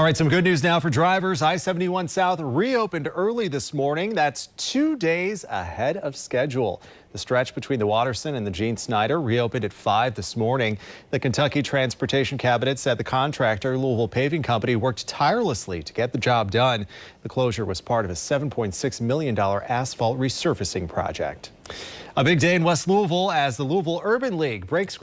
All right, some good news now for drivers. I-71 South reopened early this morning. That's two days ahead of schedule. The stretch between the Watterson and the Gene Snyder reopened at 5 this morning. The Kentucky Transportation Cabinet said the contractor, Louisville Paving Company, worked tirelessly to get the job done. The closure was part of a $7.6 million asphalt resurfacing project. A big day in West Louisville as the Louisville Urban League breaks